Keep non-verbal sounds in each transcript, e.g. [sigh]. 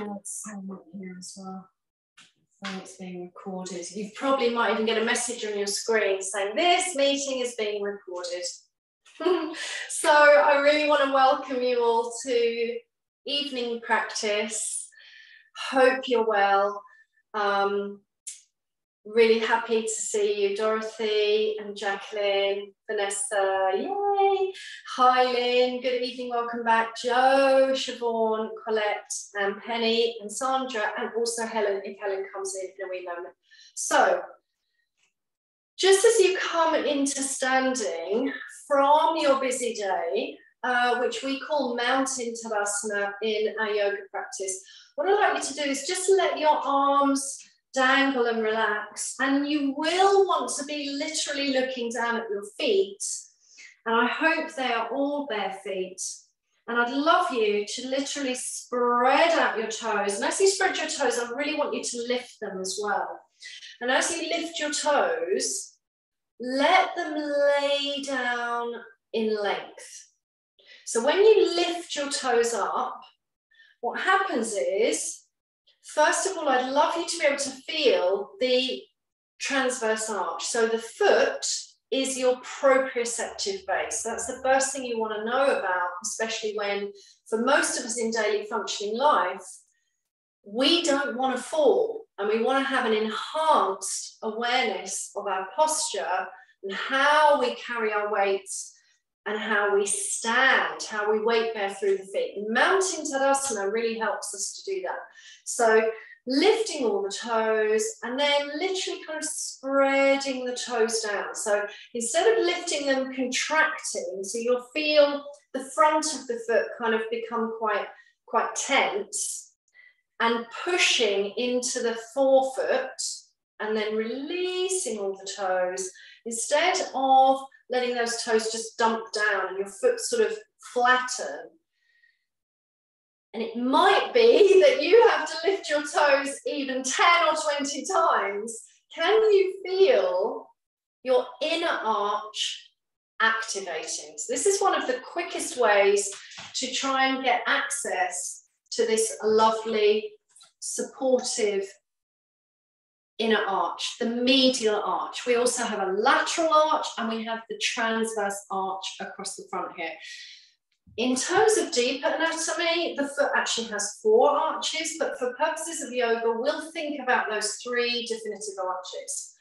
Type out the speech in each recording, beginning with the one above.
Here as well. So it's being recorded. You probably might even get a message on your screen saying this meeting is being recorded. [laughs] so I really want to welcome you all to evening practice. Hope you're well. Um, really happy to see you, Dorothy and Jacqueline, Vanessa, yay. Hi, Lynn, good evening, welcome back. Joe, Siobhan, Colette, and Penny, and Sandra, and also Helen, if Helen comes in in a wee moment. So, just as you come into standing from your busy day, uh, which we call mountain tadasana in our yoga practice, what I'd like you to do is just let your arms dangle and relax. And you will want to be literally looking down at your feet. And I hope they are all bare feet. And I'd love you to literally spread out your toes. And as you spread your toes, I really want you to lift them as well. And as you lift your toes, let them lay down in length. So when you lift your toes up, what happens is First of all, I'd love you to be able to feel the transverse arch. So the foot is your proprioceptive base. That's the first thing you want to know about, especially when, for most of us in daily functioning life, we don't want to fall and we want to have an enhanced awareness of our posture and how we carry our weights and how we stand, how we weight bear through the feet. Mountain Tadasana really helps us to do that. So lifting all the toes and then literally kind of spreading the toes down. So instead of lifting them, contracting, so you'll feel the front of the foot kind of become quite, quite tense and pushing into the forefoot and then releasing all the toes instead of letting those toes just dump down and your foot sort of flatten and it might be [laughs] that you have to lift your toes even 10 or 20 times. Can you feel your inner arch activating? So, this is one of the quickest ways to try and get access to this lovely, supportive inner arch, the medial arch. We also have a lateral arch and we have the transverse arch across the front here. In terms of deeper anatomy, the foot actually has four arches, but for purposes of yoga, we'll think about those three definitive arches.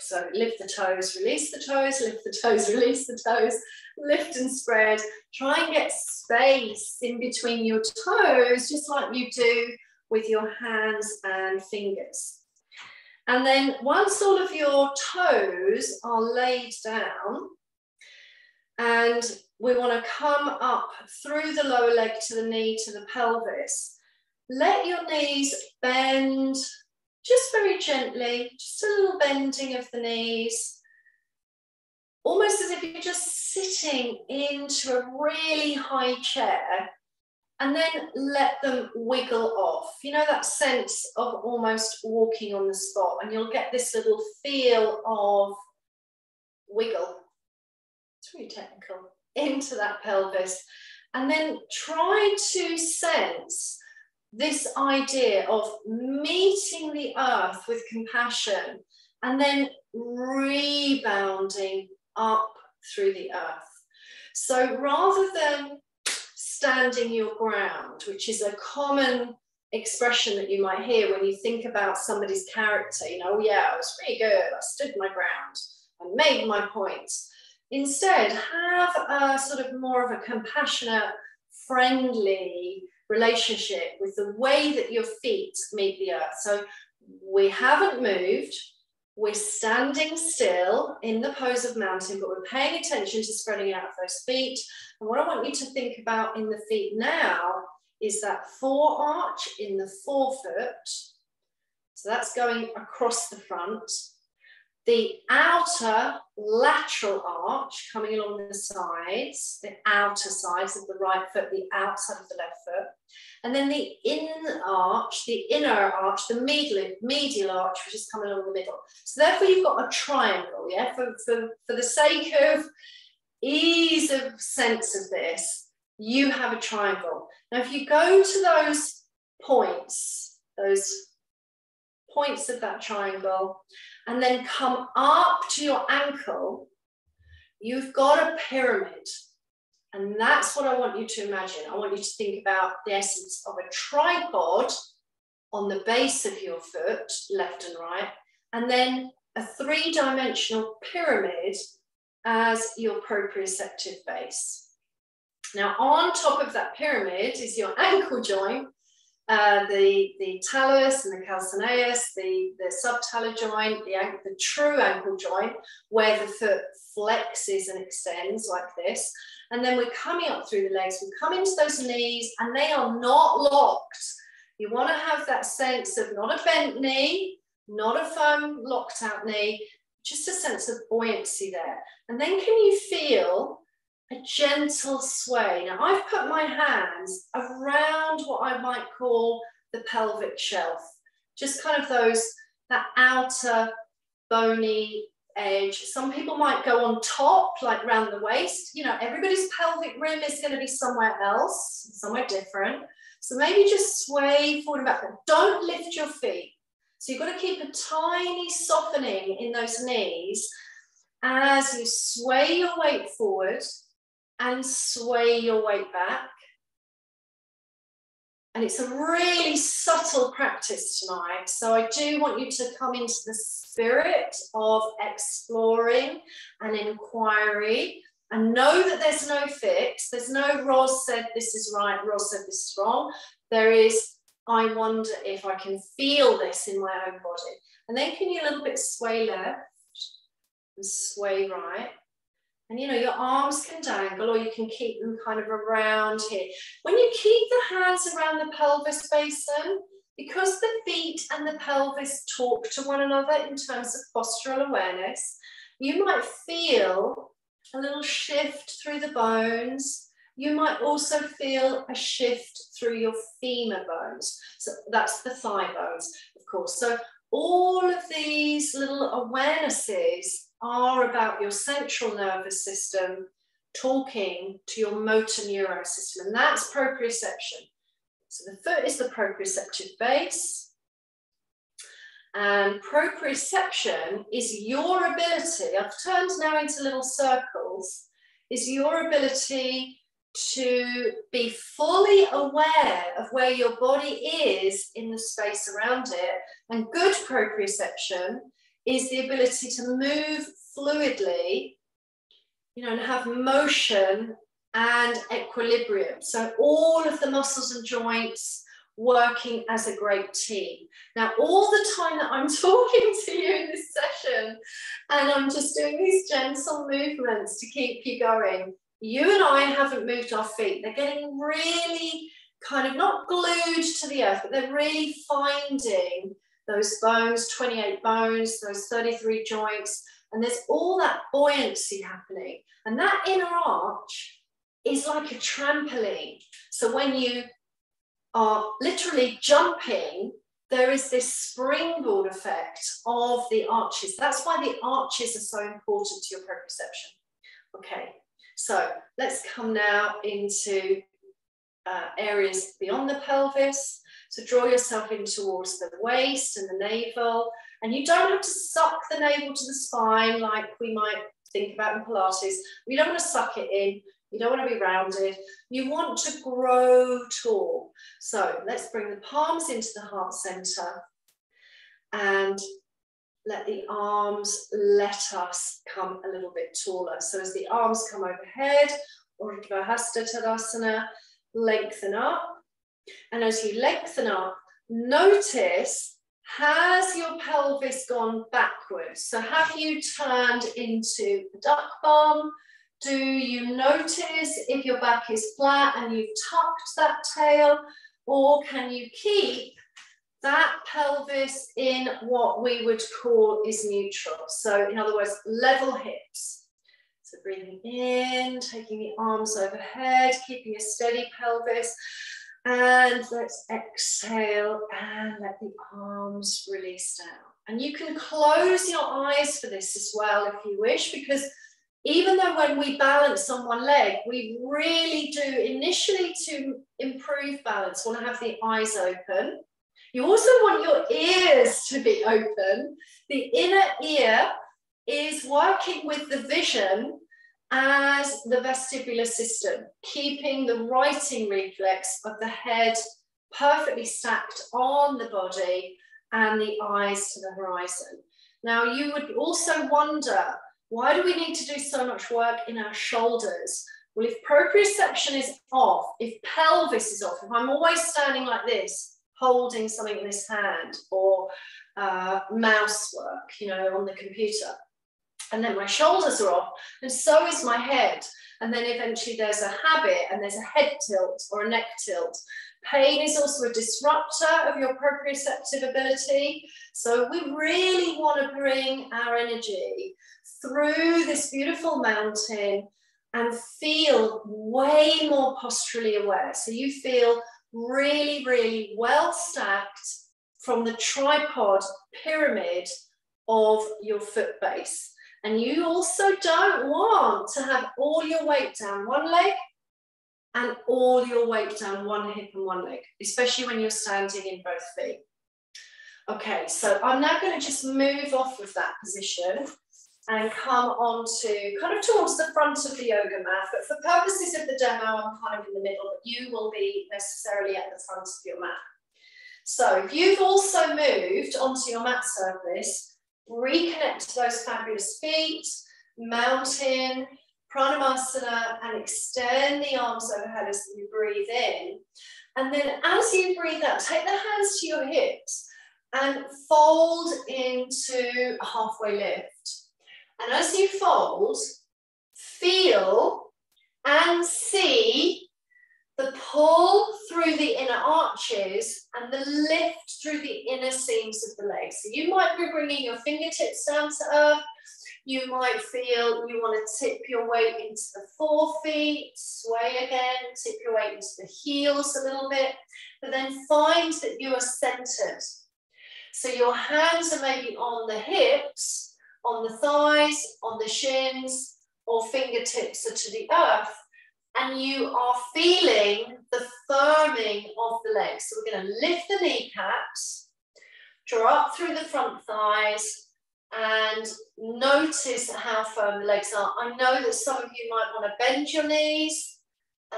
So lift the toes, release the toes, lift the toes, [laughs] release the toes, lift and spread. Try and get space in between your toes, just like you do with your hands and fingers. And then once all of your toes are laid down, and we want to come up through the lower leg to the knee to the pelvis. Let your knees bend just very gently, just a little bending of the knees. Almost as if you're just sitting into a really high chair and then let them wiggle off. You know, that sense of almost walking on the spot, and you'll get this little feel of wiggle. It's really technical into that pelvis. And then try to sense this idea of meeting the earth with compassion and then rebounding up through the earth. So rather than standing your ground, which is a common expression that you might hear when you think about somebody's character, you know, oh, yeah, I was really good, I stood my ground, I made my point. Instead, have a sort of more of a compassionate, friendly relationship with the way that your feet meet the earth. So we haven't moved, we're standing still in the pose of mountain, but we're paying attention to spreading out those feet. And what I want you to think about in the feet now is that fore arch in the forefoot. So that's going across the front the outer lateral arch coming along the sides, the outer sides of the right foot, the outside of the left foot, and then the in arch, the inner arch, the medial, medial arch, which is coming along the middle. So therefore you've got a triangle, yeah? For, for, for the sake of ease of sense of this, you have a triangle. Now if you go to those points, those points of that triangle, and then come up to your ankle, you've got a pyramid. And that's what I want you to imagine. I want you to think about the essence of a tripod on the base of your foot, left and right, and then a three dimensional pyramid as your proprioceptive base. Now, on top of that pyramid is your ankle joint, uh, the, the talus and the calcaneus, the, the subtalar joint, the, the true ankle joint, where the foot flexes and extends like this. And then we're coming up through the legs, we come into those knees, and they are not locked. You want to have that sense of not a bent knee, not a firm locked out knee, just a sense of buoyancy there. And then can you feel a gentle sway? Now I've put my hands around what I might call the pelvic shelf, just kind of those, that outer bony edge. Some people might go on top, like round the waist. You know, everybody's pelvic rim is going to be somewhere else, somewhere different. So maybe just sway forward and back, don't lift your feet. So you've got to keep a tiny softening in those knees as you sway your weight forward and sway your weight back. And it's a really subtle practice tonight. So I do want you to come into the spirit of exploring and inquiry and know that there's no fix. There's no Ros said this is right, Ros said this is wrong. There is I wonder if I can feel this in my own body. And then can you a little bit sway left and sway right? And you know, your arms can dangle or you can keep them kind of around here. When you keep the hands around the pelvis basin, because the feet and the pelvis talk to one another in terms of postural awareness, you might feel a little shift through the bones you might also feel a shift through your femur bones. So that's the thigh bones, of course. So all of these little awarenesses are about your central nervous system talking to your motor neuron system, and that's proprioception. So the foot is the proprioceptive base. And proprioception is your ability, I've turned now into little circles, is your ability to be fully aware of where your body is in the space around it. And good proprioception is the ability to move fluidly, you know, and have motion and equilibrium. So all of the muscles and joints working as a great team. Now, all the time that I'm [laughs] talking to you in this session, and I'm just doing these gentle movements to keep you going, you and I haven't moved our feet. They're getting really kind of not glued to the earth, but they're really finding those bones, 28 bones, those 33 joints, and there's all that buoyancy happening. And that inner arch is like a trampoline. So when you are literally jumping, there is this springboard effect of the arches. That's why the arches are so important to your proprioception. Okay, so let's come now into uh, areas beyond the pelvis. So draw yourself in towards the waist and the navel. And you don't have to suck the navel to the spine like we might think about in Pilates. You don't want to suck it in. You don't want to be rounded. You want to grow tall. So let's bring the palms into the heart center and let the arms let us come a little bit taller. So as the arms come overhead, Urdhva Hasta Tadasana, lengthen up. And as you lengthen up, notice, has your pelvis gone backwards? So have you turned into the duck bum? Do you notice if your back is flat and you've tucked that tail? Or can you keep that pelvis in what we would call is neutral. So in other words, level hips. So breathing in, taking the arms overhead, keeping a steady pelvis. And let's exhale and let the arms release down. And you can close your eyes for this as well if you wish, because even though when we balance on one leg, we really do initially to improve balance, want to have the eyes open. You also want your ears to be open. The inner ear is working with the vision as the vestibular system, keeping the righting reflex of the head perfectly stacked on the body and the eyes to the horizon. Now, you would also wonder why do we need to do so much work in our shoulders? Well, if proprioception is off, if pelvis is off, if I'm always standing like this, holding something in this hand, or uh, mouse work, you know, on the computer, and then my shoulders are off, and so is my head. And then eventually there's a habit and there's a head tilt or a neck tilt. Pain is also a disruptor of your proprioceptive ability. So we really want to bring our energy through this beautiful mountain and feel way more posturally aware. So you feel really, really well stacked from the tripod pyramid of your foot base. And you also don't want to have all your weight down one leg and all your weight down one hip and one leg, especially when you're standing in both feet. Okay, so I'm now going to just move off of that position and come on to kind of towards the front of the yoga mat. But for purposes of the demo, I'm kind of in the middle, but you will be necessarily at the front of your mat. So if you've also moved onto your mat surface, reconnect to those fabulous feet, mountain, pranamasana, and extend the arms overhead as you breathe in. And then as you breathe out, take the hands to your hips and fold into a halfway lift. And as you fold, feel and see the pull through the inner arches and the lift through the inner seams of the legs. So you might be bringing your fingertips down to earth. You might feel you want to tip your weight into the forefeet, sway again, tip your weight into the heels a little bit, but then find that you are centered. So your hands are maybe on the hips, on the thighs, on the shins, or fingertips are to the earth. And you are feeling the firming of the legs. So we're going to lift the kneecaps, draw up through the front thighs, and notice how firm the legs are. I know that some of you might want to bend your knees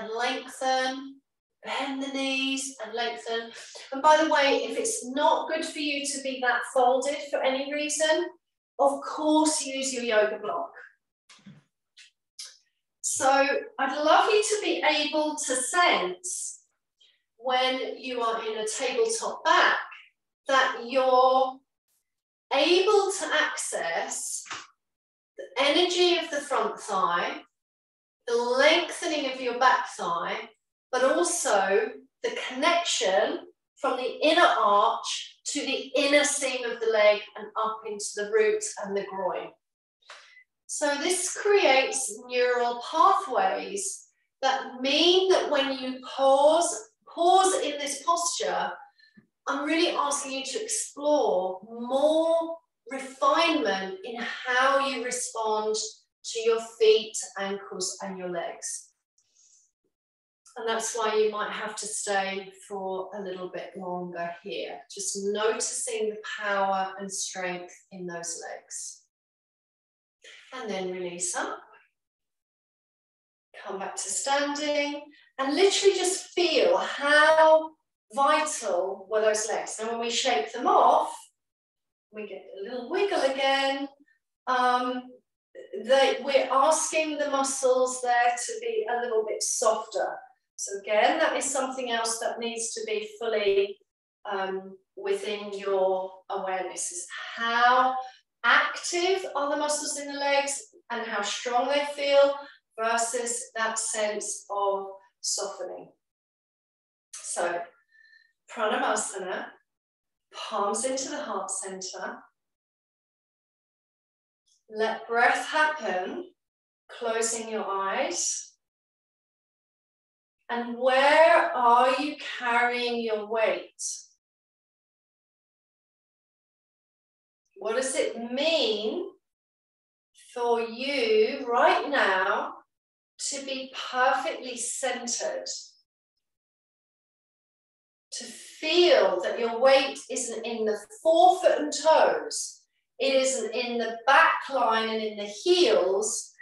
and lengthen, bend the knees and lengthen. And by the way, if it's not good for you to be that folded for any reason, of course use your yoga block. So I'd love you to be able to sense when you are in a tabletop back that you're able to access the energy of the front thigh, the lengthening of your back thigh, but also the connection from the inner arch to the inner seam of the leg and up into the root and the groin. So this creates neural pathways that mean that when you pause, pause in this posture, I'm really asking you to explore more refinement in how you respond to your feet, ankles, and your legs. And that's why you might have to stay for a little bit longer here. Just noticing the power and strength in those legs. And then release up. Come back to standing and literally just feel how vital were those legs. And when we shake them off, we get a little wiggle again. Um, they, we're asking the muscles there to be a little bit softer. So again, that is something else that needs to be fully um, within your awareness is how active are the muscles in the legs and how strong they feel versus that sense of softening. So Pranamasana, palms into the heart center. Let breath happen, closing your eyes. And where are you carrying your weight? What does it mean for you right now to be perfectly centered. To feel that your weight isn't in the forefoot and toes, it isn't in the back line and in the heels,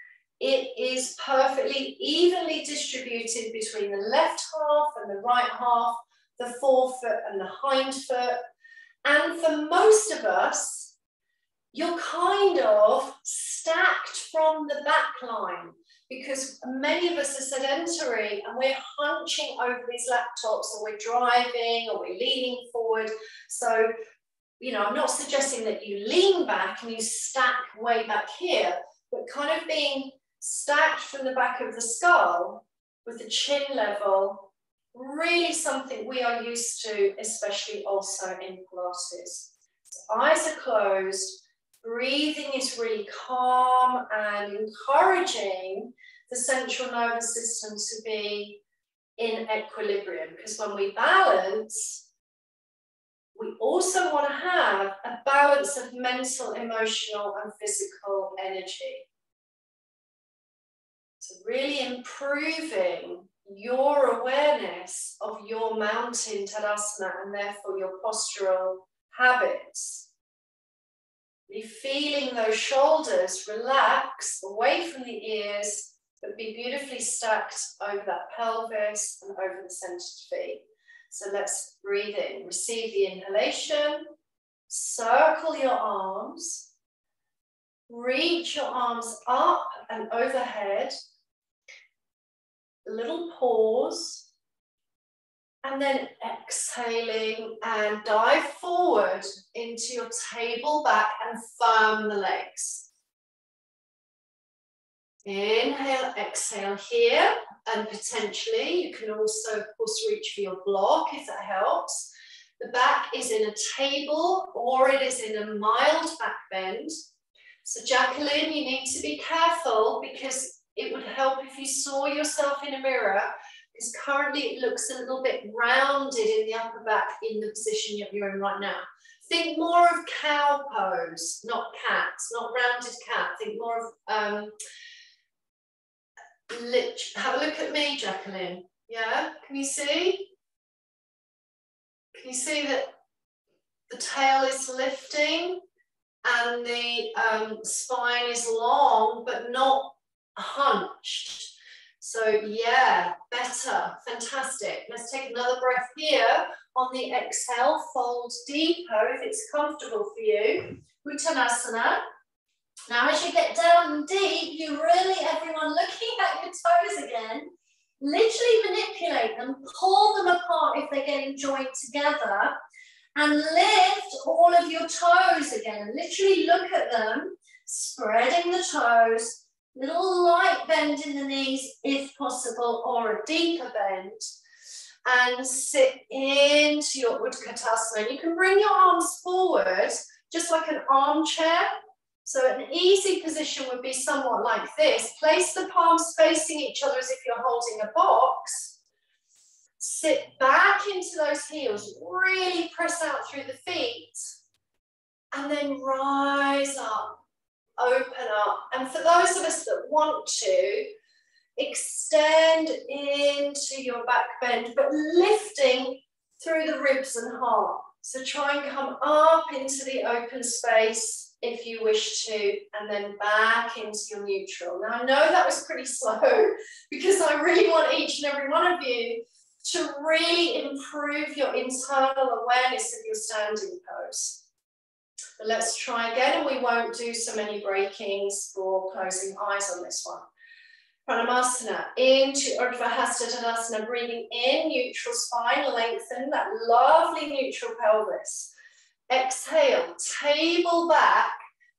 it is perfectly evenly distributed between the left half and the right half, the forefoot and the hind foot. And for most of us, you're kind of stacked from the back line because many of us are sedentary and we're hunching over these laptops or we're driving or we're leaning forward. So, you know, I'm not suggesting that you lean back and you stack way back here, but kind of being stacked from the back of the skull with the chin level, really something we are used to, especially also in Pilates. So eyes are closed, breathing is really calm and encouraging the central nervous system to be in equilibrium because when we balance, we also want to have a balance of mental, emotional, and physical energy. So, really improving your awareness of your mountain Tadasana and therefore your postural habits. Be feeling those shoulders relax away from the ears, but be beautifully stacked over that pelvis and over the centered feet. So let's breathe in. Receive the inhalation. Circle your arms. Reach your arms up and overhead A little pause, and then exhaling and dive forward into your table back and firm the legs. Inhale, exhale here, and potentially you can also, of course, reach for your block if that helps. The back is in a table or it is in a mild back bend. So Jacqueline, you need to be careful because it would help if you saw yourself in a mirror currently it looks a little bit rounded in the upper back in the position you're in right now. Think more of cow pose, not cats, not rounded cat. Think more of, um, have a look at me, Jacqueline. Yeah, can you see? Can you see that the tail is lifting and the um, spine is long, but not hunched. So yeah, better, fantastic. Let's take another breath here. On the exhale, fold deeper if it's comfortable for you. Uttanasana. Now as you get down deep, you really, everyone looking at your toes again, literally manipulate them, pull them apart if they're getting joined together, and lift all of your toes again. Literally look at them, spreading the toes, little light bend in the knees if possible, or a deeper bend. And sit into your Utkatasana. And you can bring your arms forward, just like an armchair. So an easy position would be somewhat like this. Place the palms facing each other as if you're holding a box. Sit back into those heels, really press out through the feet. And then rise up open up. And for those of us that want to, extend into your back bend, but lifting through the ribs and heart. So try and come up into the open space if you wish to, and then back into your neutral. Now I know that was pretty [laughs] slow because I really want each and every one of you to really improve your internal awareness of your standing pose. But let's try again, and we won't do so many breakings for closing eyes on this one. Pranamasana, into Urdhva Hasta breathing in, neutral spine, lengthen that lovely neutral pelvis. Exhale, table back,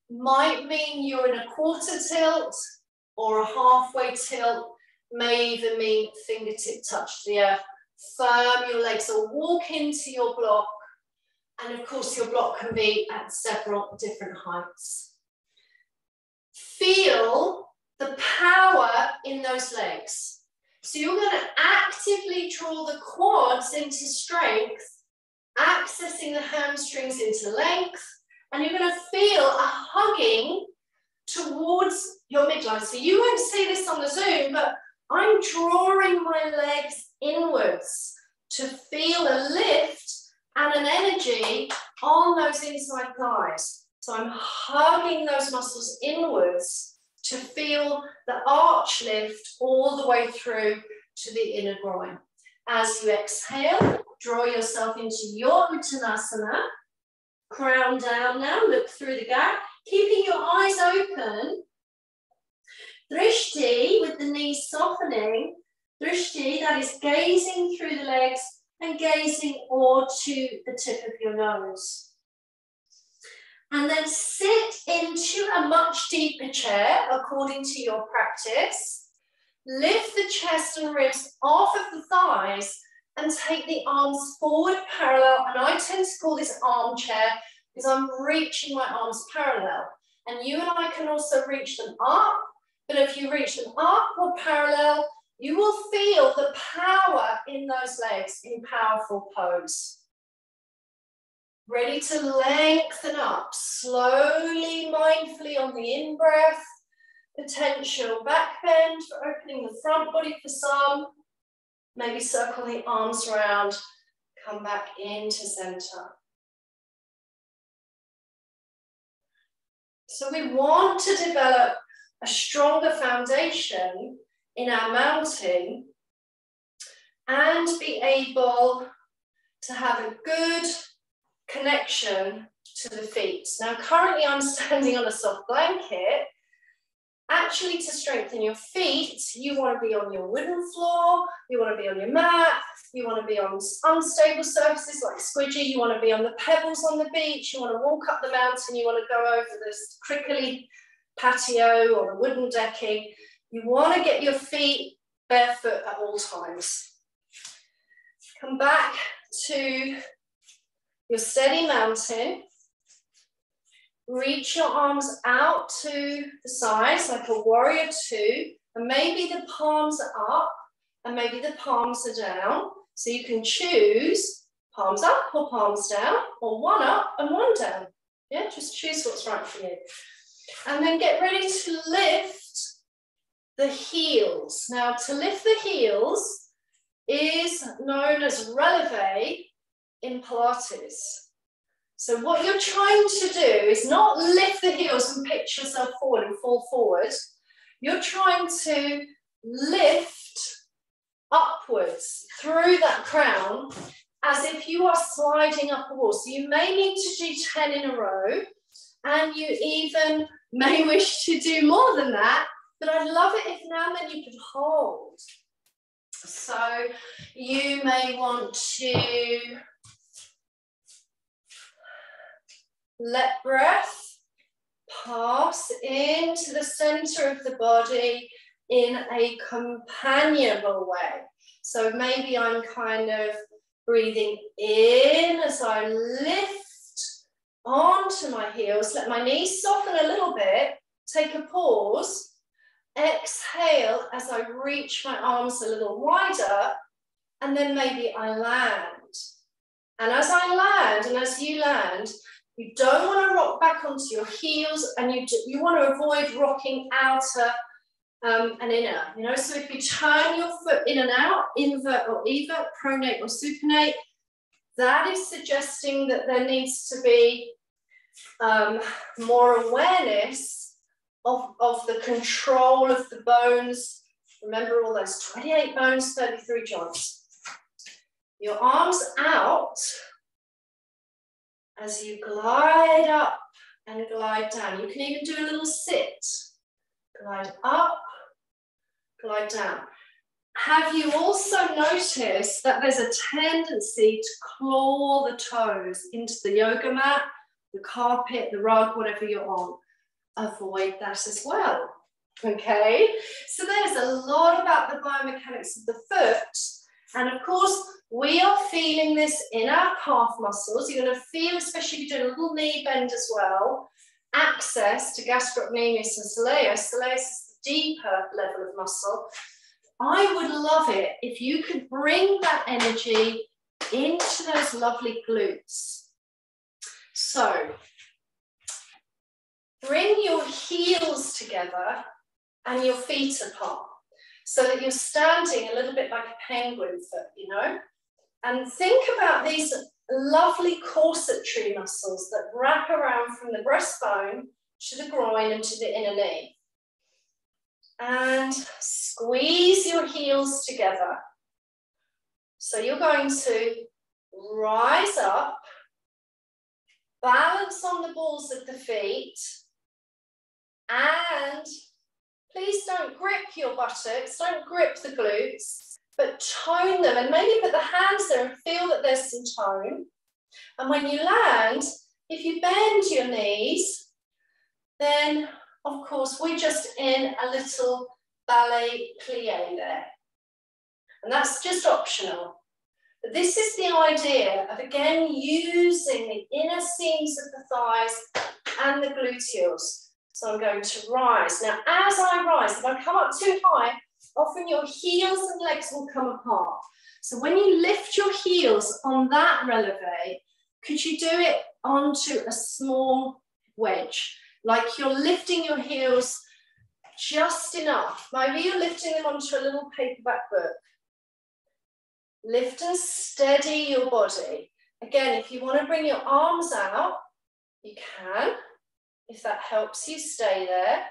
might mean you're in a quarter tilt or a halfway tilt, may even mean fingertip touch the earth. Firm your legs or walk into your block and of course, your block can be at several different heights. Feel the power in those legs. So you're going to actively draw the quads into strength, accessing the hamstrings into length, and you're going to feel a hugging towards your midline. So you won't see this on the Zoom, but I'm drawing my legs inwards to feel a lift and an energy on those inside thighs. So I'm hugging those muscles inwards to feel the arch lift all the way through to the inner groin. As you exhale, draw yourself into your Uttanasana. Crown down now, look through the gap, keeping your eyes open. Drishti, with the knees softening. Drishti, that is gazing through the legs and gazing or to the tip of your nose. And then sit into a much deeper chair according to your practice. Lift the chest and ribs off of the thighs and take the arms forward parallel. And I tend to call this armchair because I'm reaching my arms parallel. And you and I can also reach them up. But if you reach them up or parallel, you will feel the power in those legs in powerful pose. Ready to lengthen up, slowly, mindfully on the in-breath, potential back bend for opening the front body for some, maybe circle the arms around, come back into center. So we want to develop a stronger foundation in our mountain and be able to have a good connection to the feet. Now, currently I'm [laughs] standing on a soft blanket. Actually, to strengthen your feet, you want to be on your wooden floor, you want to be on your mat, you want to be on unstable surfaces like squidgy, you want to be on the pebbles on the beach, you want to walk up the mountain, you want to go over this crickly patio or a wooden decking. You want to get your feet barefoot at all times. Come back to your steady mountain. Reach your arms out to the sides like a warrior two, and maybe the palms are up and maybe the palms are down. So you can choose palms up or palms down, or one up and one down. Yeah, just choose what's right for you. And then get ready to lift the heels. Now, to lift the heels is known as releve in Pilates. So what you're trying to do is not lift the heels and pitch yourself forward and fall forward. You're trying to lift upwards through that crown as if you are sliding up a wall. So you may need to do 10 in a row and you even may wish to do more than that but I'd love it if now and then you could hold. So you may want to let breath pass into the center of the body in a companionable way. So maybe I'm kind of breathing in as I lift onto my heels, let my knees soften a little bit, take a pause, Exhale as I reach my arms a little wider, and then maybe I land. And as I land, and as you land, you don't want to rock back onto your heels, and you, you want to avoid rocking outer um, and inner. You know, so if you turn your foot in and out, invert or evert, pronate or supinate, that is suggesting that there needs to be um, more awareness of, of the control of the bones. Remember all those 28 bones, 33 joints. Your arms out as you glide up and glide down. You can even do a little sit. Glide up, glide down. Have you also noticed that there's a tendency to claw the toes into the yoga mat, the carpet, the rug, whatever you're on? Avoid that as well. Okay, so there's a lot about the biomechanics of the foot. And of course, we are feeling this in our calf muscles. You're going to feel, especially if you're doing a little knee bend as well, access to gastrocnemius and soleus. Soleus is the deeper level of muscle. I would love it if you could bring that energy into those lovely glutes. So bring your heels together and your feet apart so that you're standing a little bit like a penguin foot, you know? And think about these lovely corsetry muscles that wrap around from the breastbone to the groin and to the inner knee. And squeeze your heels together. So you're going to rise up, balance on the balls of the feet, and please don't grip your buttocks, don't grip the glutes, but tone them and maybe put the hands there and feel that there's some tone. And when you land, if you bend your knees, then of course we're just in a little ballet plie there. And that's just optional. But this is the idea of again using the inner seams of the thighs and the gluteals. So I'm going to rise. Now, as I rise, if I come up too high, often your heels and legs will come apart. So when you lift your heels on that releve, could you do it onto a small wedge? Like you're lifting your heels just enough. Maybe you're lifting them onto a little paperback book. Lift and steady your body. Again, if you want to bring your arms out, you can. If that helps you, stay there.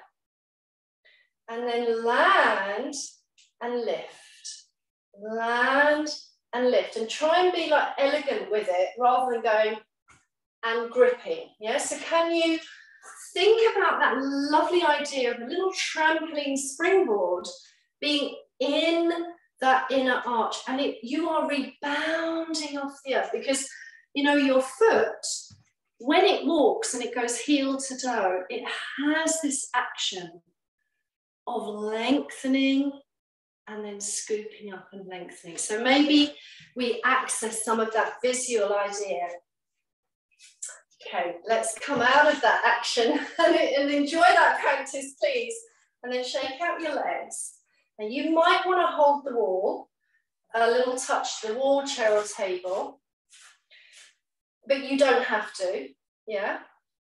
And then land and lift. Land and lift. And try and be like elegant with it rather than going and gripping. Yeah, so can you think about that lovely idea of a little trampoline springboard being in that inner arch and it, you are rebounding off the earth because you know your foot when it walks and it goes heel to toe it has this action of lengthening and then scooping up and lengthening. So maybe we access some of that visual idea. Okay let's come out of that action [laughs] and, and enjoy that practice please. And then shake out your legs. And you might want to hold the wall, a little touch the wall, chair or table, but you don't have to, yeah?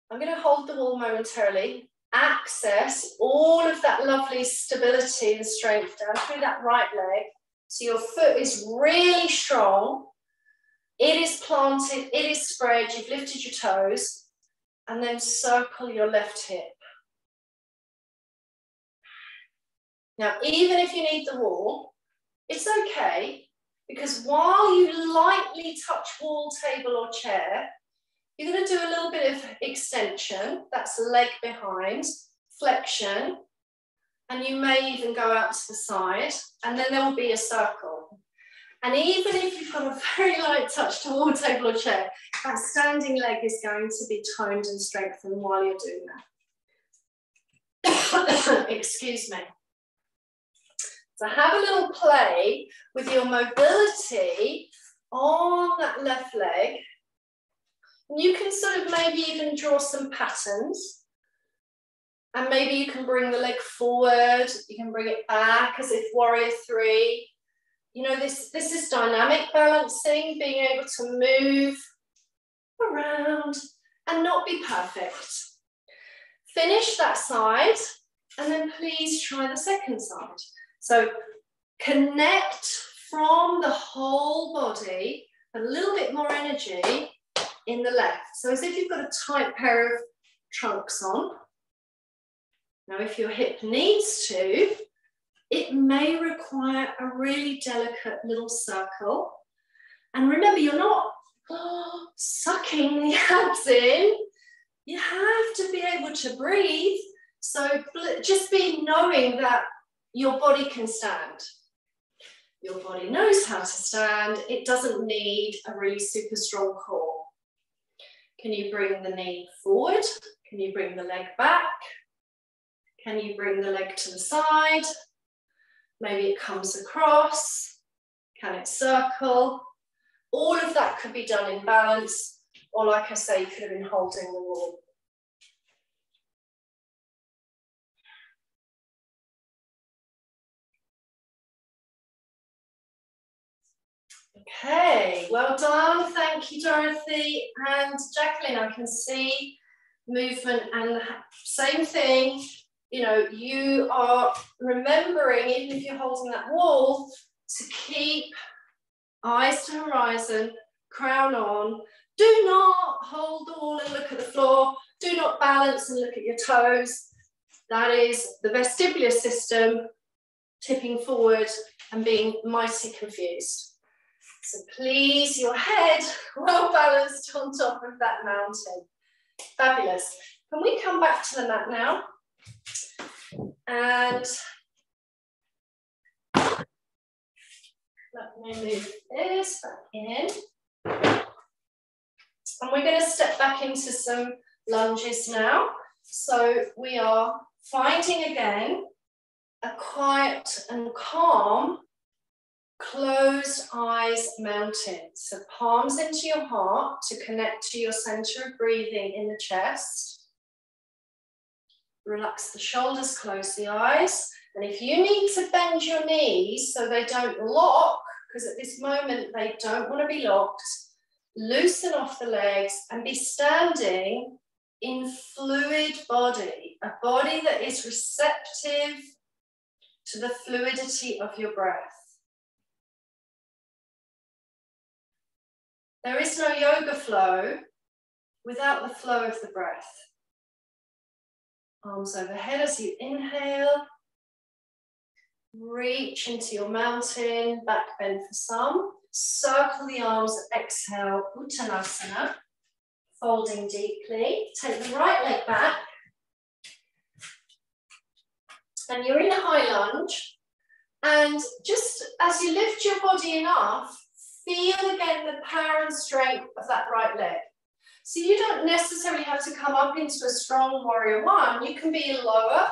I'm going to hold the wall momentarily, access all of that lovely stability and strength down through that right leg. So your foot is really strong. It is planted, it is spread, you've lifted your toes, and then circle your left hip. Now, even if you need the wall, it's okay because while you lightly touch wall, table or chair, you're going to do a little bit of extension, that's leg behind, flexion, and you may even go out to the side, and then there will be a circle. And even if you've got a very [laughs] light touch to wall, table or chair, that standing leg is going to be toned and strengthened while you're doing that. [coughs] Excuse me. So have a little play with your mobility on that left leg. And you can sort of maybe even draw some patterns. And maybe you can bring the leg forward, you can bring it back as if warrior three. You know, this, this is dynamic balancing, being able to move around and not be perfect. Finish that side and then please try the second side. So connect from the whole body, a little bit more energy in the left. So as if you've got a tight pair of trunks on. Now, if your hip needs to, it may require a really delicate little circle. And remember, you're not oh, sucking the abs in. You have to be able to breathe. So just be knowing that your body can stand. Your body knows how to stand. It doesn't need a really super strong core. Can you bring the knee forward? Can you bring the leg back? Can you bring the leg to the side? Maybe it comes across. Can it circle? All of that could be done in balance, or like I say, you could have been holding the wall. Okay, well done. Thank you, Dorothy. And Jacqueline, I can see movement and same thing, you know, you are remembering, even if you're holding that wall, to keep eyes to horizon, crown on. Do not hold the wall and look at the floor. Do not balance and look at your toes. That is the vestibular system tipping forward and being mighty confused. So please, your head [laughs] well balanced on top of that mountain. Fabulous. Can we come back to the mat now? And let me move this back in. And we're going to step back into some lunges now. So we are finding again a quiet and calm, closed eyes mountain. So palms into your heart to connect to your center of breathing in the chest. Relax the shoulders, close the eyes. And if you need to bend your knees so they don't lock, because at this moment they don't want to be locked, loosen off the legs and be standing in fluid body, a body that is receptive to the fluidity of your breath. There is no yoga flow without the flow of the breath. Arms overhead as you inhale. Reach into your mountain, back bend for some. Circle the arms, exhale, Uttanasana folding deeply. Take the right leg back. And you're in a high lunge. And just as you lift your body enough, feel again the power and strength of that right leg. So you don't necessarily have to come up into a strong warrior one. You can be lower,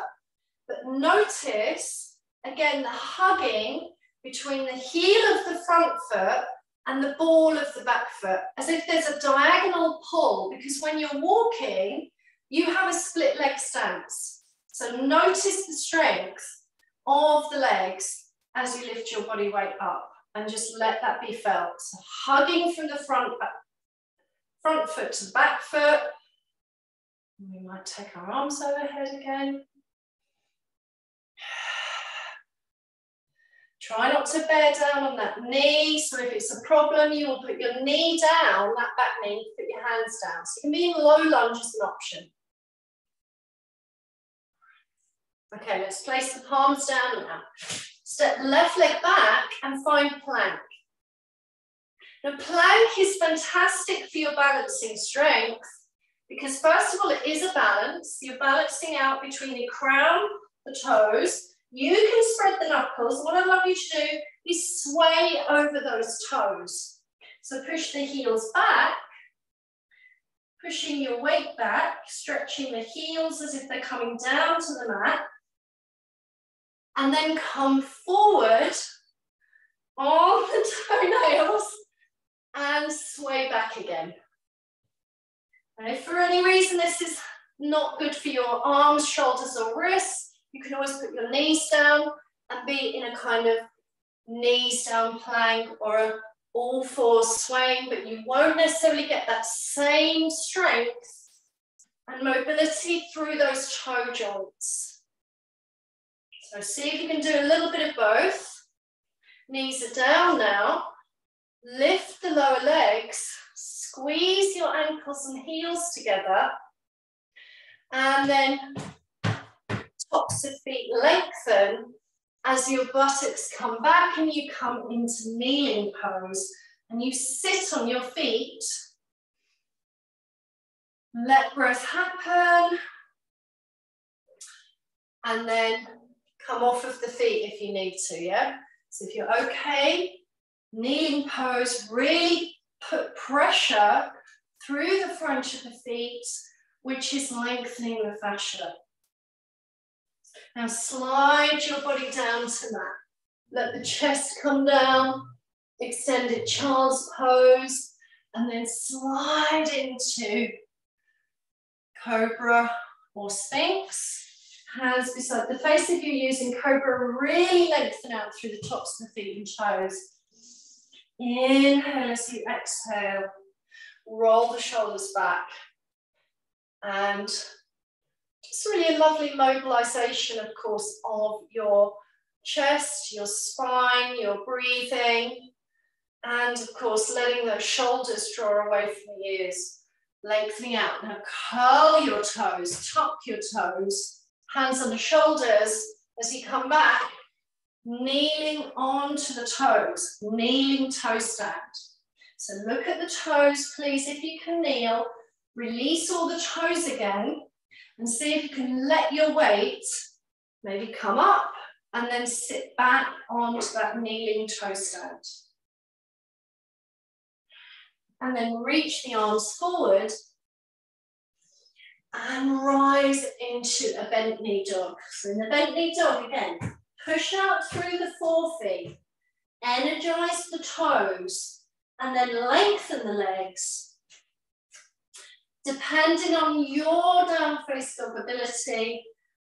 but notice again the hugging between the heel of the front foot and the ball of the back foot, as if there's a diagonal pull, because when you're walking, you have a split leg stance. So notice the strength of the legs as you lift your body weight up and just let that be felt. So hugging from the front, uh, front foot to the back foot. We might take our arms overhead again. [sighs] Try not to bear down on that knee. So if it's a problem, you will put your knee down, that back knee, put your hands down. So you can be in low lunge as an option. Okay, let's place the palms down now. Step left leg back and find plank. Now plank is fantastic for your balancing strength because first of all, it is a balance. You're balancing out between the crown, the toes, you can spread the knuckles. What I'd love you to do is sway over those toes. So push the heels back, pushing your weight back, stretching the heels as if they're coming down to the mat. And then come forward on the toenails and sway back again. And if for any reason this is not good for your arms, shoulders or wrists, you can always put your knees down and be in a kind of knees down plank or a all fours swaying, but you won't necessarily get that same strength and mobility through those toe joints. So see if you can do a little bit of both. Knees are down now. Lift the lower legs, squeeze your ankles and heels together, and then tops of feet lengthen as your buttocks come back and you come into kneeling pose and you sit on your feet. Let breath happen. And then come off of the feet if you need to, yeah? So if you're okay, kneeling pose, really put pressure through the front of the feet, which is lengthening the fascia. Now slide your body down to that. Let the chest come down, extended child's pose, and then slide into cobra or sphinx. Hands beside the face if you're using cobra, really lengthen out through the tops of the feet and toes. Inhale as you exhale, roll the shoulders back. And it's really a lovely mobilization, of course, of your chest, your spine, your breathing, and of course, letting those shoulders draw away from the ears, lengthening out. Now curl your toes, tuck your toes, hands on the shoulders as you come back, kneeling onto the toes, kneeling toe stand. So look at the toes, please, if you can kneel, release all the toes again, and see if you can let your weight maybe come up and then sit back onto that kneeling toe stand. And then reach the arms forward and rise into a bent knee dog. So in the bent knee dog again, push out through the forefeet, energize the toes, and then lengthen the legs. Depending on your down dog ability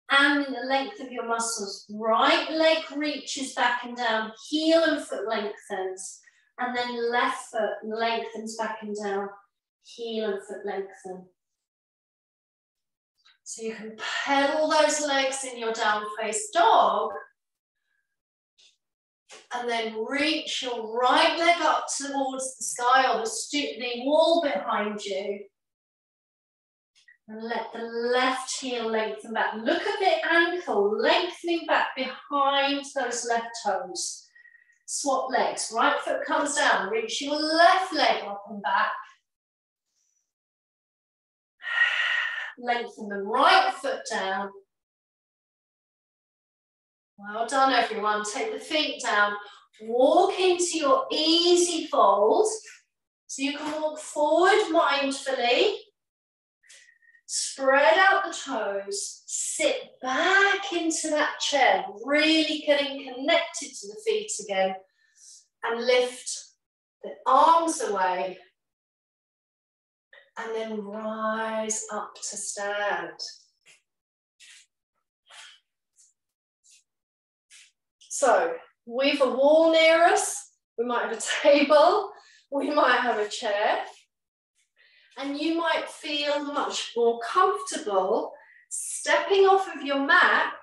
and the length of your muscles, right leg reaches back and down, heel and foot lengthens, and then left foot lengthens back and down, heel and foot lengthen. So you can pedal those legs in your down face dog and then reach your right leg up towards the sky or the, the wall behind you. And let the left heel lengthen back. Look at the ankle lengthening back behind those left toes. Swap legs. Right foot comes down. Reach your left leg up and back. Lengthen the right foot down. Well done, everyone. Take the feet down. Walk into your easy fold. So you can walk forward mindfully. Spread out the toes. Sit back into that chair, really getting connected to the feet again. And lift the arms away. And then rise up to stand. So we've a wall near us, we might have a [laughs] table, we might have a chair, and you might feel much more comfortable stepping off of your mat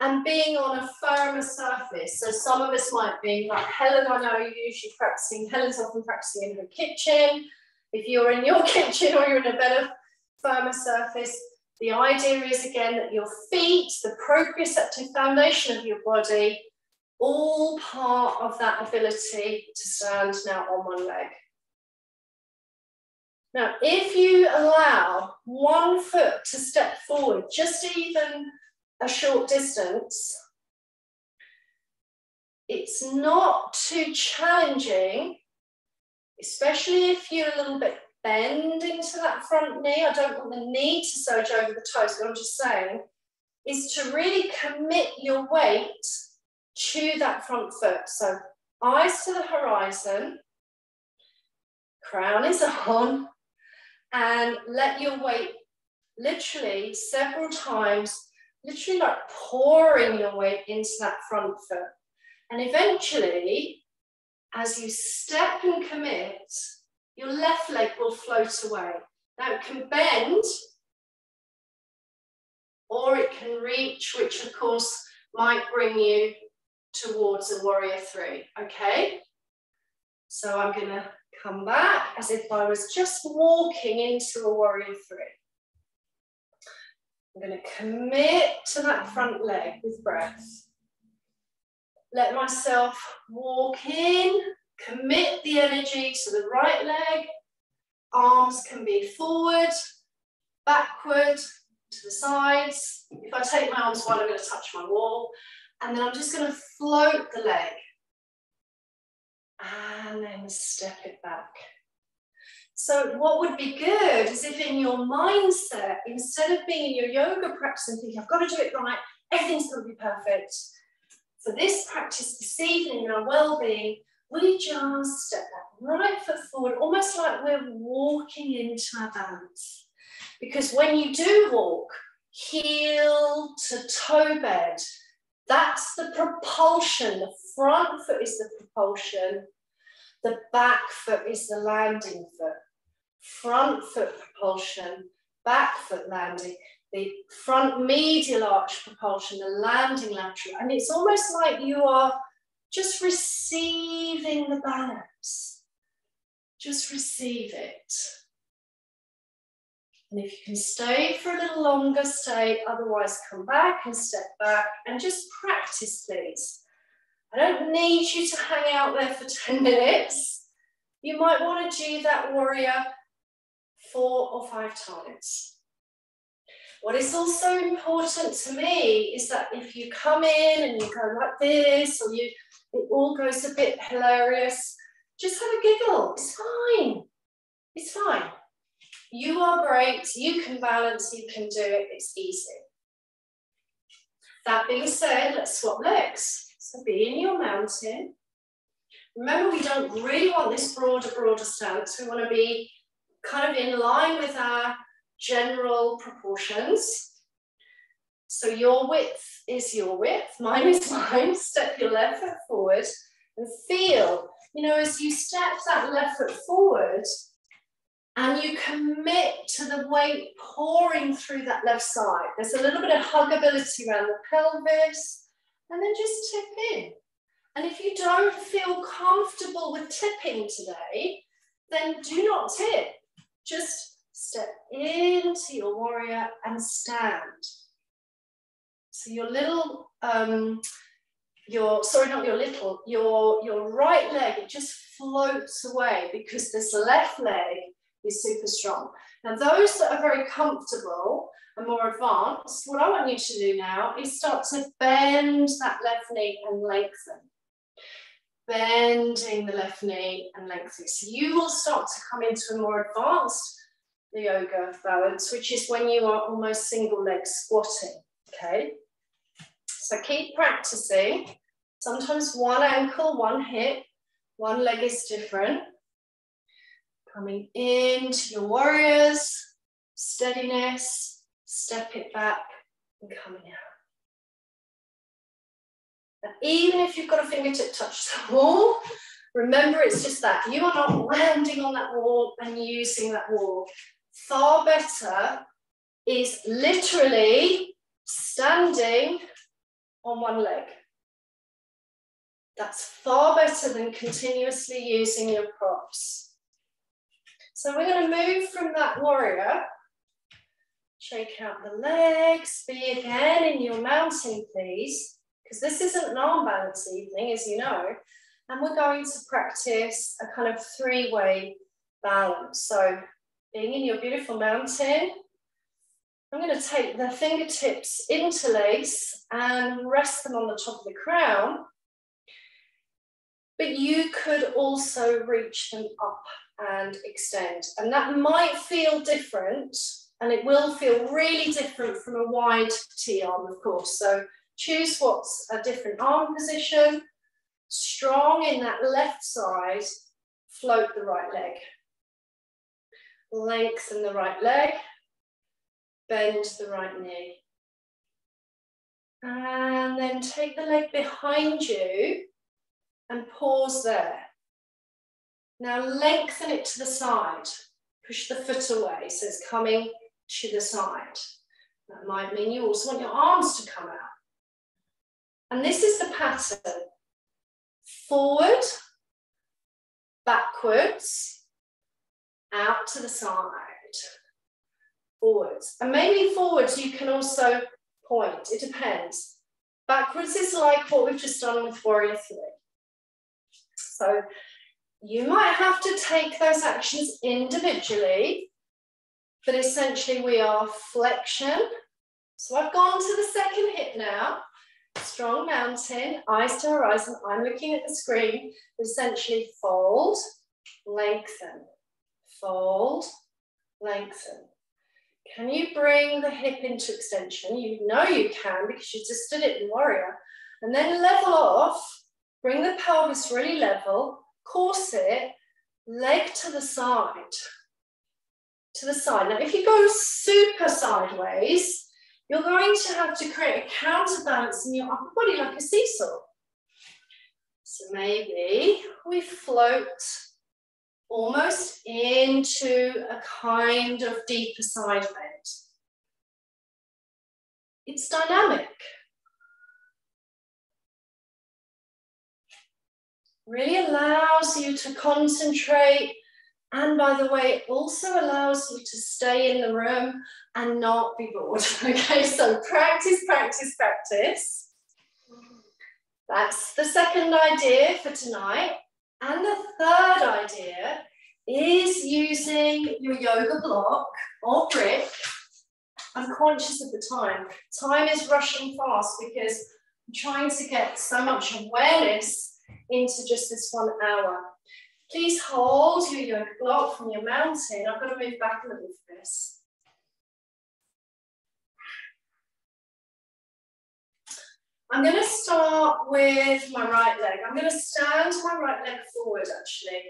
and being on a firmer surface. So some of us might be like Helen, I know you're usually practicing, Helen's often practicing in her kitchen. If you're in your [laughs] kitchen or you're in a better, firmer surface, the idea is again that your feet, the proprioceptive foundation of your body, all part of that ability to stand now on one leg. Now, if you allow one foot to step forward, just even a short distance, it's not too challenging, especially if you're a little bit bend into that front knee. I don't want the knee to surge over the toes, but I'm just saying, is to really commit your weight to that front foot. So eyes to the horizon, crown is on, and let your weight literally several times, literally like pouring your weight into that front foot. And eventually, as you step and commit, your left leg will float away. Now it can bend or it can reach, which of course might bring you towards a warrior three, okay? So I'm gonna come back as if I was just walking into a warrior three. I'm gonna commit to that front leg with breath. Let myself walk in Commit the energy to the right leg. Arms can be forward, backward, to the sides. If I take my arms wide, I'm going to touch my wall. And then I'm just going to float the leg. And then step it back. So what would be good is if in your mindset, instead of being in your yoga practice and thinking, I've got to do it right, everything's going to be perfect. For this practice this evening in our well-being, we just step that right foot forward, almost like we're walking into our balance. Because when you do walk, heel to toe bed, that's the propulsion. The front foot is the propulsion. The back foot is the landing foot. Front foot propulsion, back foot landing, the front medial arch propulsion, the landing lateral. And it's almost like you are just receiving the balance. Just receive it. And if you can stay for a little longer, stay. Otherwise, come back and step back and just practice, please. I don't need you to hang out there for [laughs] 10 minutes. You might want to do that warrior four or five times. What is also important to me is that if you come in and you go like this, or you it all goes a bit hilarious, just have a giggle. It's fine. It's fine. You are great. You can balance. You can do it. It's easy. That being said, let's swap legs. So be in your mountain. Remember, we don't really want this broader, broader stance. We want to be kind of in line with our general proportions. So your width is your width, mine is [laughs] mine. Step your left foot forward and feel, you know, as you step that left foot forward and you commit to the weight pouring through that left side. There's a little bit of huggability around the pelvis and then just tip in. And if you don't feel comfortable with tipping today, then do not tip. Just step into your warrior and stand. So your little, um, your, sorry, not your little, your, your right leg, it just floats away because this left leg is super strong. Now those that are very comfortable and more advanced, what I want you to do now is start to bend that left knee and lengthen. Bending the left knee and lengthening. So you will start to come into a more advanced yoga balance, which is when you are almost single leg squatting, okay? So keep practicing. Sometimes one ankle, one hip, one leg is different. Coming into your warriors, steadiness, step it back and coming out. And even if you've got a fingertip touch the wall, remember it's just that. You are not landing on that wall and using that wall far better is literally standing on one leg. That's far better than continuously using your props. So we're going to move from that warrior, shake out the legs, be again in your mountain, please, because this isn't an arm balance evening, as you know, and we're going to practice a kind of three-way balance. So being in your beautiful mountain. I'm going to take the fingertips interlace and rest them on the top of the crown. But you could also reach them up and extend. And that might feel different, and it will feel really different from a wide T arm, of course. So choose what's a different arm position. Strong in that left side, float the right leg lengthen the right leg, bend the right knee. And then take the leg behind you and pause there. Now lengthen it to the side. Push the foot away, so it's coming to the side. That might mean you also want your arms to come out. And this is the pattern. Forward, backwards, out to the side, forwards. And maybe forwards you can also point, it depends. Backwards is like what we've just done with warrior three. So you might have to take those actions individually, but essentially we are flexion. So I've gone to the second hip now, strong mountain, eyes to horizon. I'm looking at the screen, essentially fold, lengthen, fold, lengthen. Can you bring the hip into extension? You know you can because you just did it in warrior. And then level off, bring the pelvis really level, corset, leg to the side. To the side. Now, if you go super sideways, you're going to have to create a counterbalance in your upper body like a seesaw. So maybe we float almost into a kind of deeper side bend. It's dynamic. Really allows you to concentrate and by the way, it also allows you to stay in the room and not be bored. [laughs] Okay, so practice, practice, practice. That's the second idea for tonight. And the third idea is using your yoga block or brick. I'm conscious of the time. Time is rushing fast because I'm trying to get so much awareness into just this one hour. Please hold your yoga block from your mountain. I've got to move back a little for this. I'm going to start with my right leg. I'm going to stand my right leg forward actually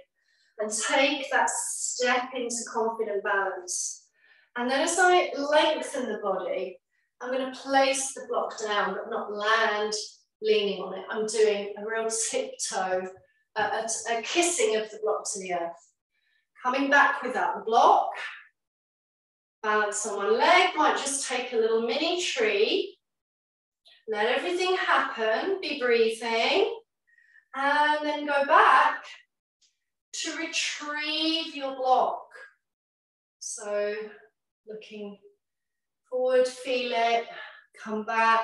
and take that step into confident balance. And then as I lengthen the body, I'm going to place the block down but not land leaning on it. I'm doing a real tiptoe a, a, a kissing of the block to the earth. Coming back without the block. Balance on one leg, might just take a little mini tree. Let everything happen, be breathing. And then go back to retrieve your block. So looking forward, feel it, come back,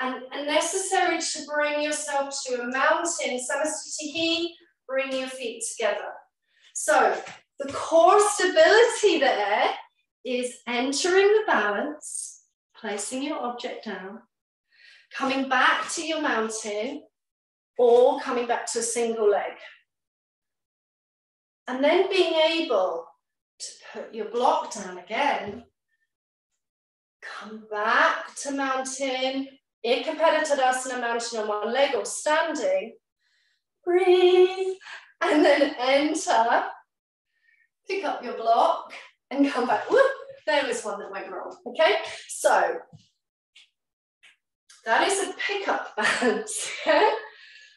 and, and necessary to bring yourself to a mountain, Samasthiti, bring your feet together. So the core stability there is entering the balance, placing your object down, coming back to your mountain, or coming back to a single leg. And then being able to put your block down again, come back to mountain, Ekapada Tadasana mountain on one leg or standing. Breathe and then enter. Pick up your block and come back. Whoop, there was one that went wrong. Okay, so that is a pickup [laughs] balance.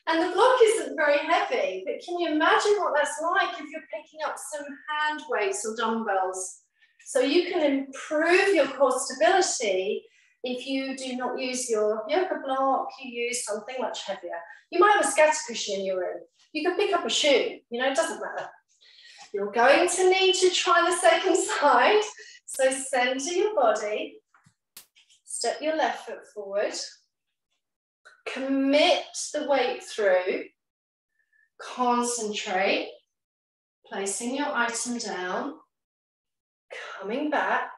and the block isn't very heavy, but can you imagine what that's like if you're picking up some hand weights or dumbbells? So you can improve your core stability if you do not use your yoga block, you use something much heavier. You might have a scatter cushion in your room. You can pick up a shoe, you know, it doesn't matter. You're going to need to try the second [laughs] side. So center your body, step your left foot forward, commit the weight through, concentrate, placing your item down, coming back,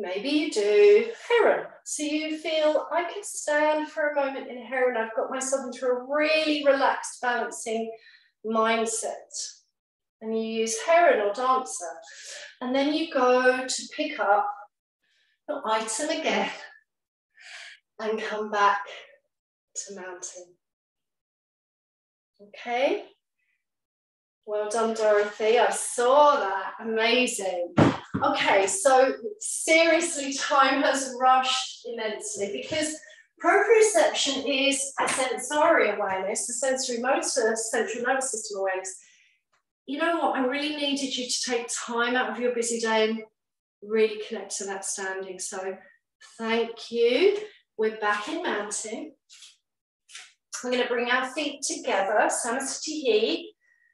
Maybe you do heron. So you feel I can stand for a moment in heron. I've got myself into a really relaxed balancing mindset. And you use heron or dancer. And then you go to pick up your item again and come back to mountain. Okay? Well done, Dorothy. I saw that. Amazing. Okay, so seriously, time has rushed immensely because proprioception is a sensory awareness, a sensory motor, central nervous system awareness. You know what? I really needed you to take time out of your busy day and really connect to that standing. So thank you. We're back in mountain. We're going to bring our feet together, Samasthiti,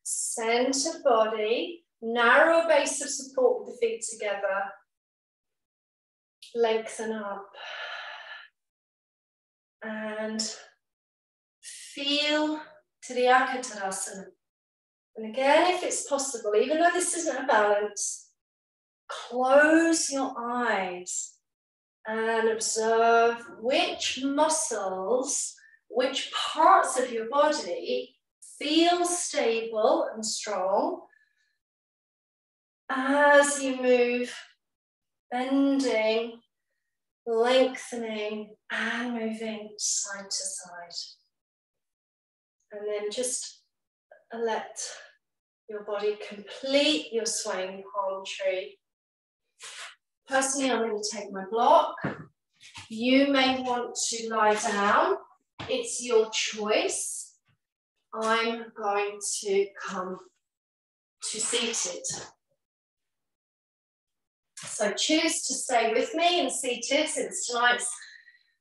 center body, Narrow base of support with the feet together. Lengthen up. And feel Tiriaka Tadasana. And again, if it's possible, even though this isn't a balance, close your eyes and observe which muscles, which parts of your body feel stable and strong, as you move, bending, lengthening, and moving side to side. And then just let your body complete your swaying palm tree. Personally, I'm going to take my block. You may want to lie down. It's your choice. I'm going to come to seated. So choose to stay with me and seated since tonight's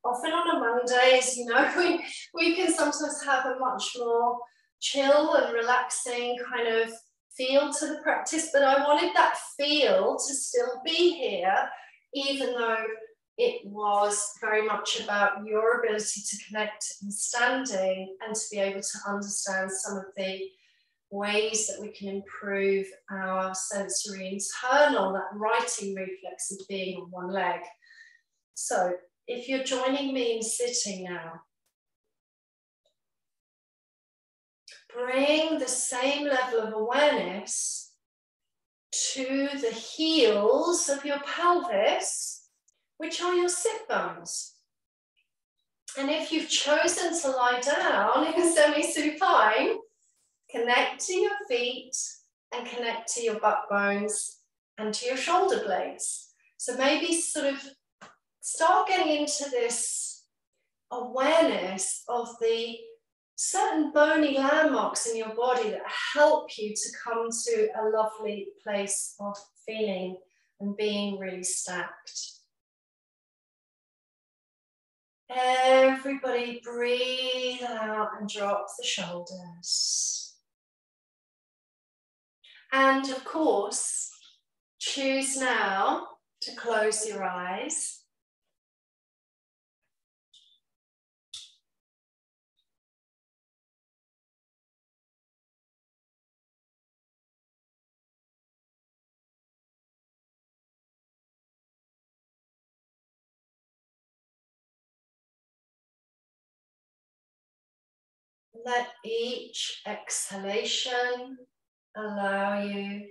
often on a Monday, as you know, [laughs] we, we can sometimes have a much more chill and relaxing kind of feel to the practice, but I wanted that feel to still be here, even though it was very much about your ability to connect and standing and to be able to understand some of the ways that we can improve our sensory internal, that righting reflex of being on one leg. So if you're joining me in sitting now, bring the same level of awareness to the heels of your pelvis, which are your sit bones. And if you've chosen to lie down in semi-supine, connect to your feet and connect to your butt bones and to your shoulder blades. So maybe sort of start getting into this awareness of the certain bony landmarks in your body that help you to come to a lovely place of feeling and being really stacked. Everybody breathe out and drop the shoulders. And of course, choose now to close your eyes Let each exhalation allow you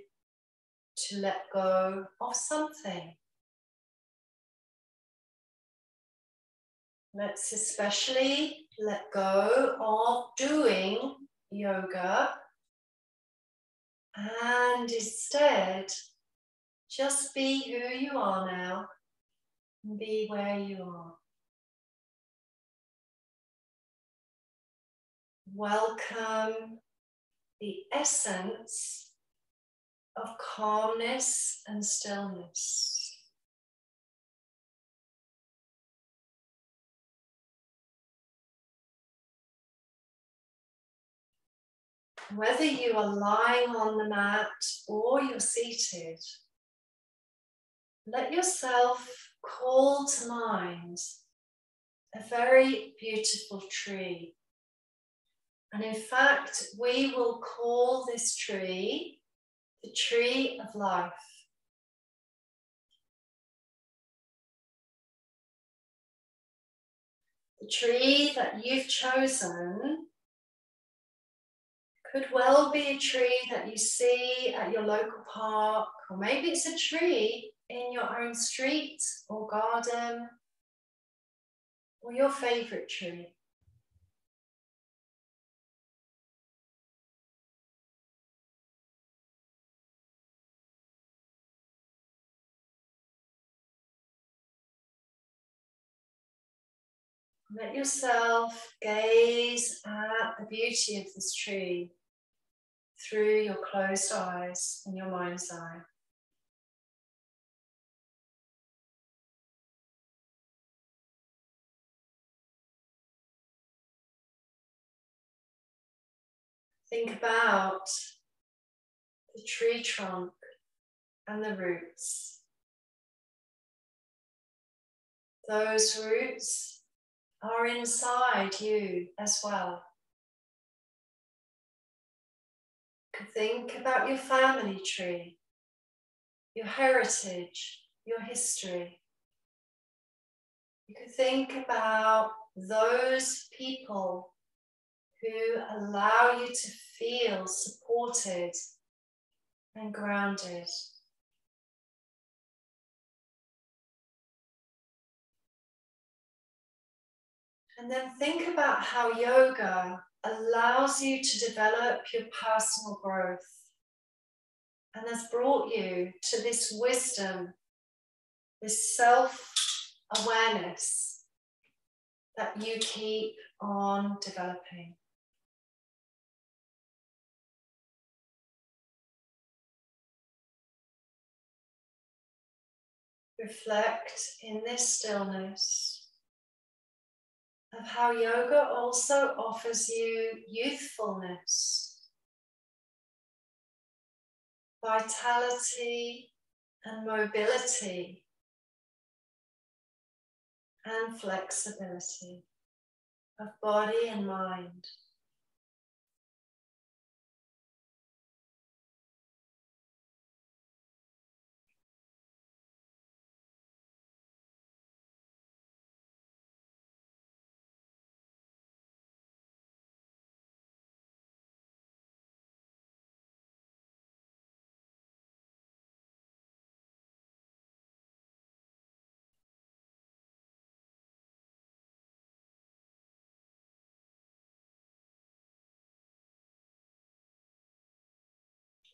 to let go of something. Let's especially let go of doing yoga and instead just be who you are now and be where you are. Welcome the essence of calmness and stillness. Whether you are lying on the mat or you're seated, let yourself call to mind a very beautiful tree and in fact, we will call this tree the tree of life. The tree that you've chosen could well be a tree that you see at your local park, or maybe it's a tree in your own street or garden, or your favourite tree. Let yourself gaze at the beauty of this tree through your closed eyes and your mind's eye. Think about the tree trunk and the roots. Those roots are inside you as well. Think about your family tree, your heritage, your history. You could think about those people who allow you to feel supported and grounded. And then think about how yoga allows you to develop your personal growth and has brought you to this wisdom, this self awareness that you keep on developing. Reflect in this stillness of how yoga also offers you youthfulness, vitality, and mobility, and flexibility of body and mind.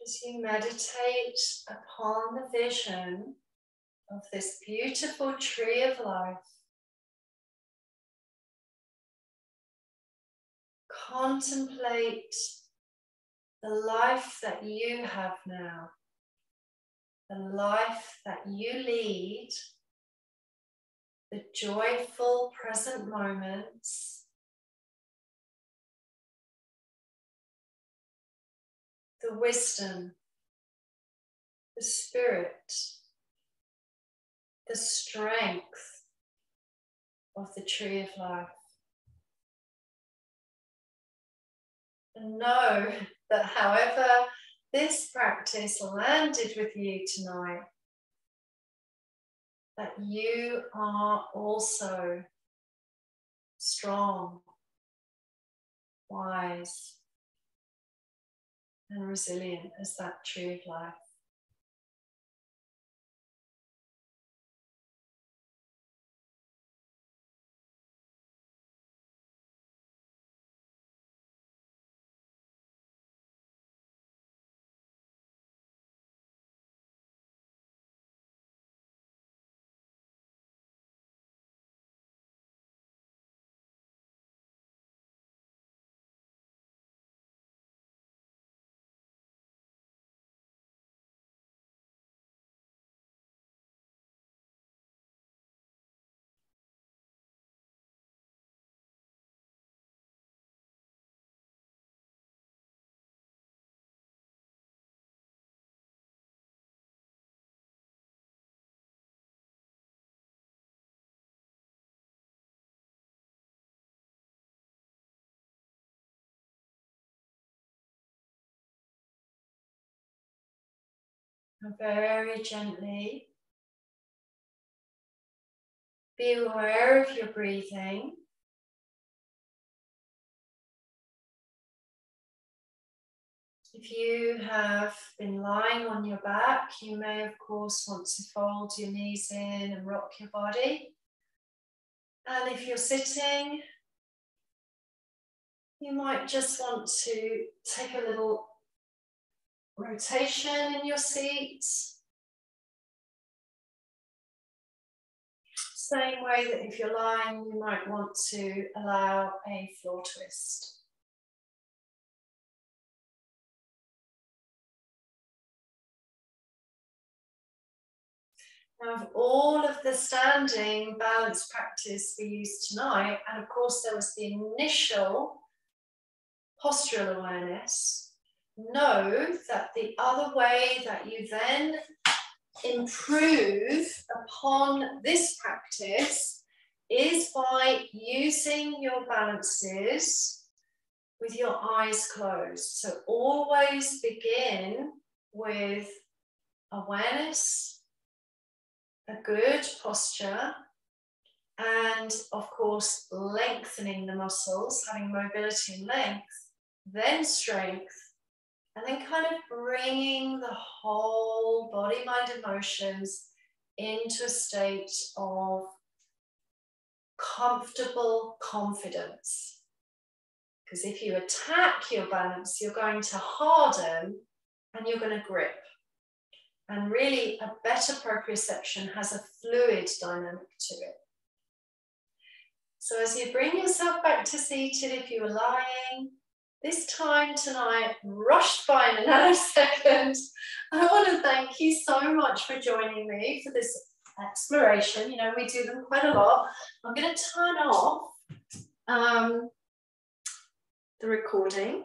As you meditate upon the vision of this beautiful tree of life, contemplate the life that you have now, the life that you lead, the joyful present moments the wisdom, the spirit, the strength of the tree of life. And know that however this practice landed with you tonight, that you are also strong, wise, and resilient as that tree of life. Very gently be aware of your breathing. If you have been lying on your back, you may, of course, want to fold your knees in and rock your body. And if you're sitting, you might just want to take a little rotation in your seat. Same way that if you're lying, you might want to allow a floor twist. Now, of all of the standing balance practice we used tonight, and of course, there was the initial postural awareness, know that the other way that you then improve upon this practice is by using your balances with your eyes closed. So always begin with awareness, a good posture, and of course, lengthening the muscles, having mobility and length, then strength, and then kind of bringing the whole body, mind, emotions into a state of comfortable confidence. Because if you attack your balance, you're going to harden and you're going to grip. And really, a better proprioception has a fluid dynamic to it. So, as you bring yourself back to seated, if you are lying, this time tonight rushed by in a nanosecond. [laughs] I want to thank you so much for joining me for this exploration. You know, we do them quite a lot. I'm going to turn off um, the recording